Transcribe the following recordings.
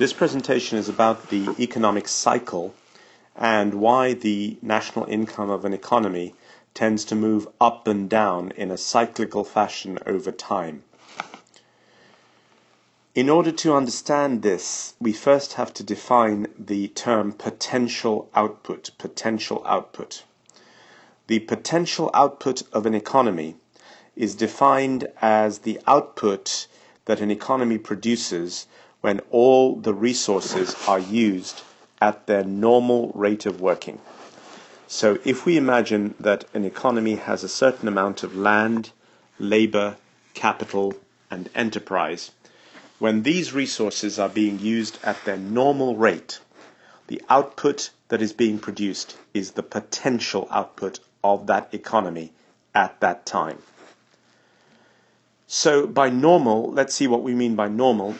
This presentation is about the economic cycle and why the national income of an economy tends to move up and down in a cyclical fashion over time. In order to understand this, we first have to define the term potential output. Potential output. The potential output of an economy is defined as the output that an economy produces when all the resources are used at their normal rate of working. So if we imagine that an economy has a certain amount of land, labor, capital, and enterprise, when these resources are being used at their normal rate, the output that is being produced is the potential output of that economy at that time. So by normal, let's see what we mean by normal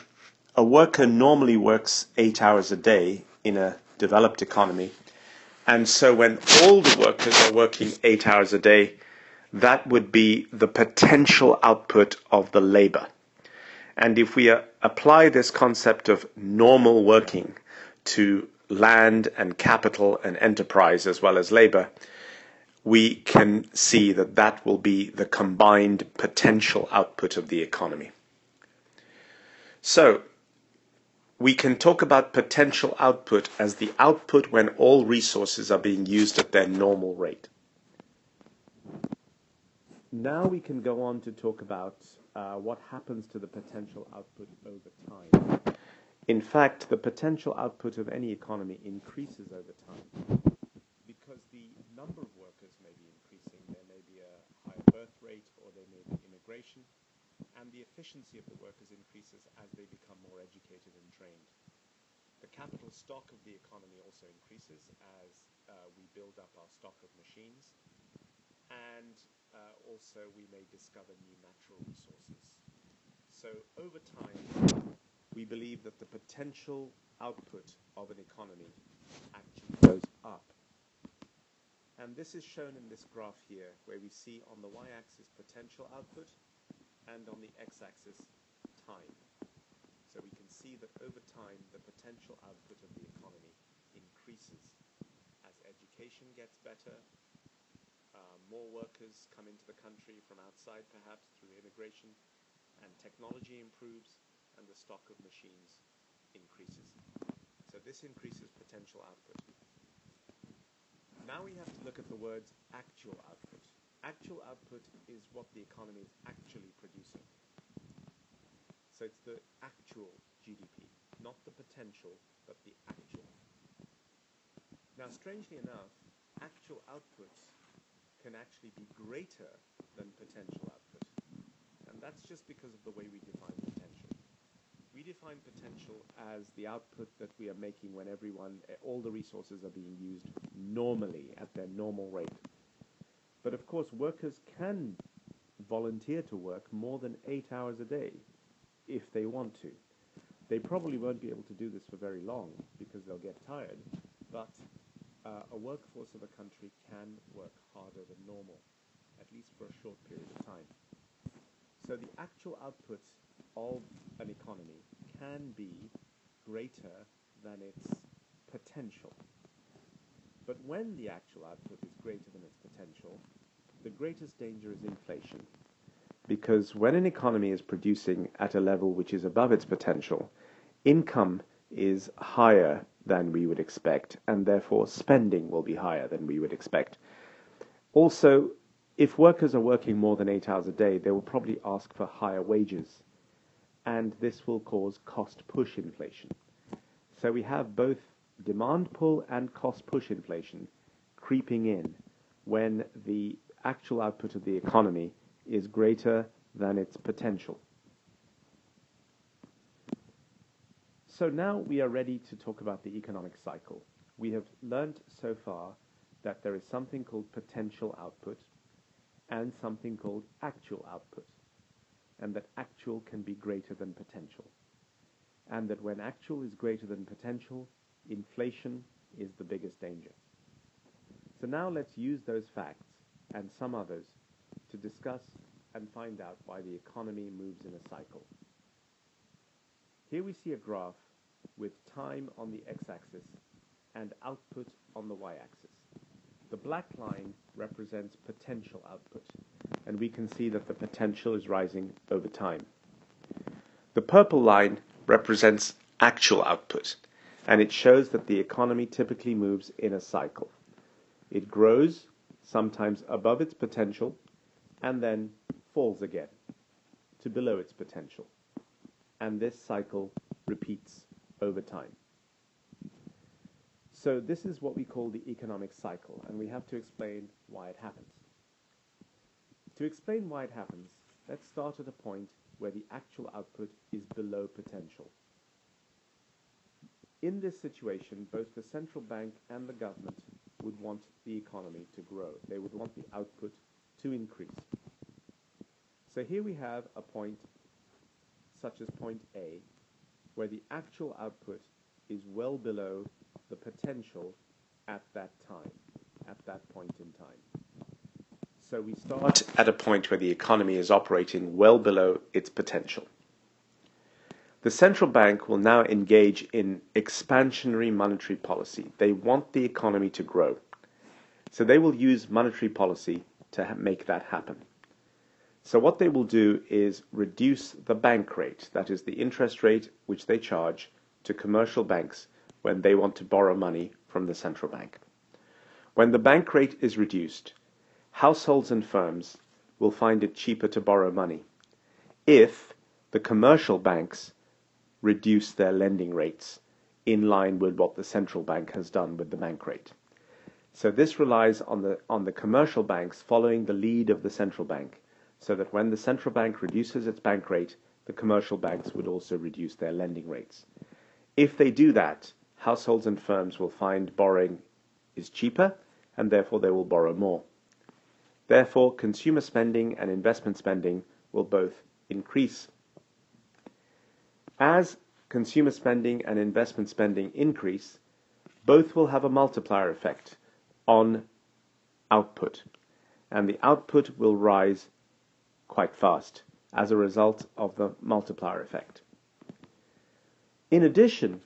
a worker normally works eight hours a day in a developed economy. And so when all the workers are working eight hours a day, that would be the potential output of the labor. And if we uh, apply this concept of normal working to land and capital and enterprise as well as labor, we can see that that will be the combined potential output of the economy. So, we can talk about potential output as the output when all resources are being used at their normal rate. Now we can go on to talk about uh, what happens to the potential output over time. In fact, the potential output of any economy increases over time because the number of workers may be increasing. There may be a higher birth rate or there may be immigration and the efficiency of the workers increases as they become more educated and trained. The capital stock of the economy also increases as uh, we build up our stock of machines, and uh, also we may discover new natural resources. So over time, we believe that the potential output of an economy actually goes up. And this is shown in this graph here, where we see on the y-axis potential output, and on the x-axis time. So we can see that over time the potential output of the economy increases as education gets better, uh, more workers come into the country from outside perhaps through immigration, and technology improves and the stock of machines increases. So this increases potential output. Now we have to look at the words actual output actual output is what the economy is actually producing. So it's the actual GDP, not the potential, but the actual. Now, strangely enough, actual outputs can actually be greater than potential output. And that's just because of the way we define potential. We define potential as the output that we are making when everyone, all the resources are being used normally at their normal rate. But of course, workers can volunteer to work more than eight hours a day if they want to. They probably won't be able to do this for very long because they'll get tired, but uh, a workforce of a country can work harder than normal, at least for a short period of time. So the actual output of an economy can be greater than its potential. But when the actual output is greater than its potential, the greatest danger is inflation. Because when an economy is producing at a level which is above its potential, income is higher than we would expect, and therefore spending will be higher than we would expect. Also, if workers are working more than eight hours a day, they will probably ask for higher wages, and this will cause cost push inflation. So we have both demand pull and cost push inflation creeping in when the actual output of the economy is greater than its potential. So now we are ready to talk about the economic cycle. We have learned so far that there is something called potential output and something called actual output, and that actual can be greater than potential, and that when actual is greater than potential, inflation is the biggest danger. So now let's use those facts and some others to discuss and find out why the economy moves in a cycle. Here we see a graph with time on the x-axis and output on the y-axis. The black line represents potential output, and we can see that the potential is rising over time. The purple line represents actual output, and it shows that the economy typically moves in a cycle. It grows, sometimes above its potential, and then falls again to below its potential. And this cycle repeats over time. So this is what we call the economic cycle, and we have to explain why it happens. To explain why it happens, let's start at a point where the actual output is below potential. In this situation, both the central bank and the government would want the economy to grow. They would want the output to increase. So here we have a point such as point A, where the actual output is well below the potential at that time, at that point in time. So we start at a point where the economy is operating well below its potential. The central bank will now engage in expansionary monetary policy. They want the economy to grow. So they will use monetary policy to ha- make that happen. So what they will do is reduce the bank rate, that is the interest rate which they charge to commercial banks when they want to borrow money from the central bank. When the bank rate is reduced, households and firms will find it cheaper to borrow money if the commercial banks reduce their lending rates in line with what the central bank has done with the bank rate. So this relies on the on the commercial banks following the lead of the central bank, so that when the central bank reduces its bank rate, the commercial banks would also reduce their lending rates. If they do that, households and firms will find borrowing is cheaper, and therefore they will borrow more. Therefore, consumer spending and investment spending will both increase as consumer spending and investment spending increase, both will have a multiplier effect on output, and the output will rise quite fast as a result of the multiplier effect. In addition,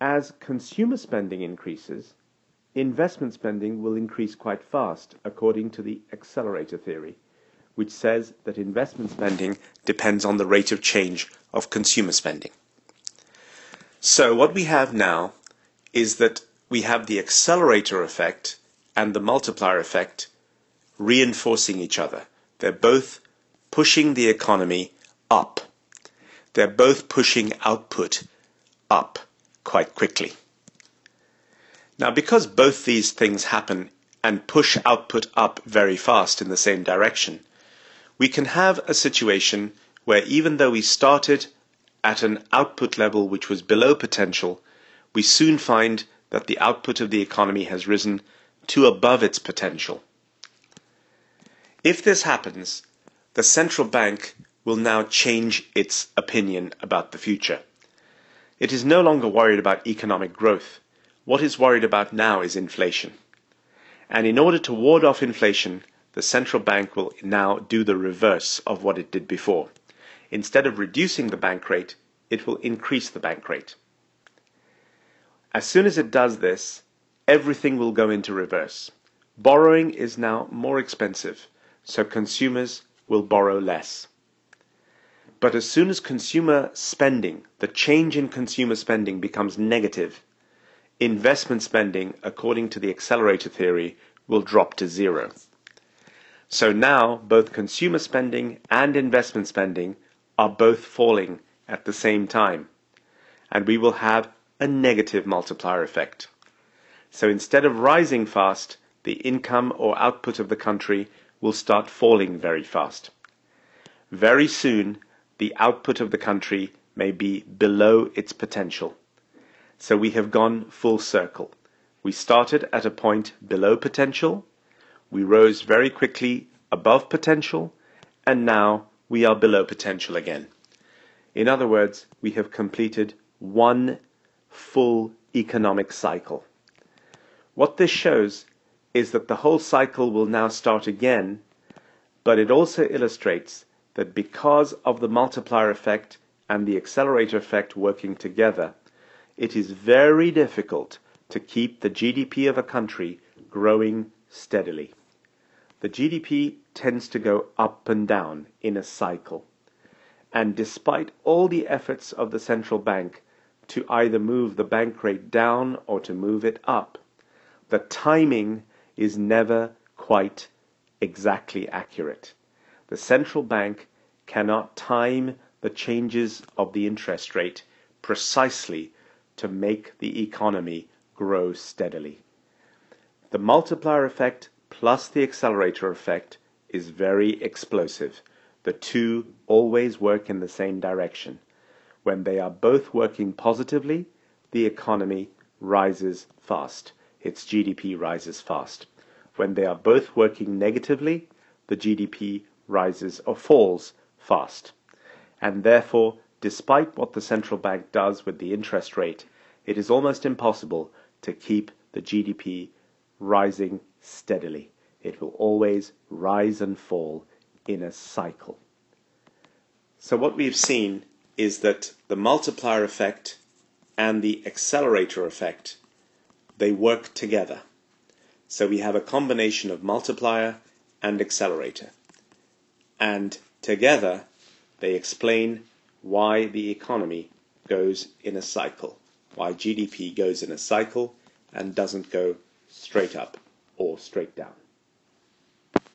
as consumer spending increases, investment spending will increase quite fast according to the accelerator theory which says that investment spending depends on the rate of change of consumer spending. So what we have now is that we have the accelerator effect and the multiplier effect reinforcing each other. They're both pushing the economy up. They're both pushing output up quite quickly. Now, because both these things happen and push output up very fast in the same direction, we can have a situation where even though we started at an output level which was below potential, we soon find that the output of the economy has risen to above its potential. If this happens, the central bank will now change its opinion about the future. It is no longer worried about economic growth. What is worried about now is inflation. And in order to ward off inflation, the central bank will now do the reverse of what it did before. Instead of reducing the bank rate, it will increase the bank rate. As soon as it does this, everything will go into reverse. Borrowing is now more expensive, so consumers will borrow less. But as soon as consumer spending, the change in consumer spending becomes negative, investment spending, according to the accelerator theory, will drop to zero. So now both consumer spending and investment spending are both falling at the same time. And we will have a negative multiplier effect. So instead of rising fast, the income or output of the country will start falling very fast. Very soon, the output of the country may be below its potential. So we have gone full circle. We started at a point below potential we rose very quickly above potential, and now we are below potential again. In other words, we have completed one full economic cycle. What this shows is that the whole cycle will now start again, but it also illustrates that because of the multiplier effect and the accelerator effect working together, it is very difficult to keep the GDP of a country growing steadily. The GDP tends to go up and down in a cycle. And despite all the efforts of the central bank to either move the bank rate down or to move it up, the timing is never quite exactly accurate. The central bank cannot time the changes of the interest rate precisely to make the economy grow steadily. The multiplier effect plus the accelerator effect is very explosive. The two always work in the same direction. When they are both working positively, the economy rises fast. Its GDP rises fast. When they are both working negatively, the GDP rises or falls fast. And therefore, despite what the central bank does with the interest rate, it is almost impossible to keep the GDP rising steadily. It will always rise and fall in a cycle. So what we've seen is that the multiplier effect and the accelerator effect, they work together. So we have a combination of multiplier and accelerator. And together they explain why the economy goes in a cycle, why GDP goes in a cycle and doesn't go straight up or straight down.